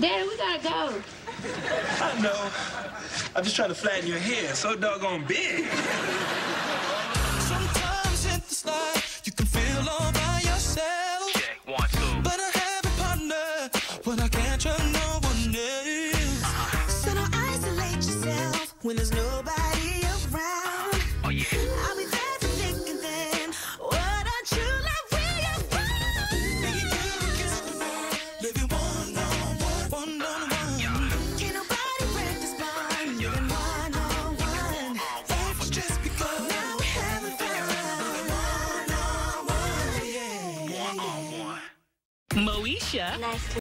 Daddy, we gotta go. I know. I'm just trying to flatten your hair. So doggone big. Sometimes in this life, you can feel all by yourself. Check, one, two. But I have a partner when I can't trust no one else. Uh-huh. So don't isolate yourself when there's nobody Moesha. Nice to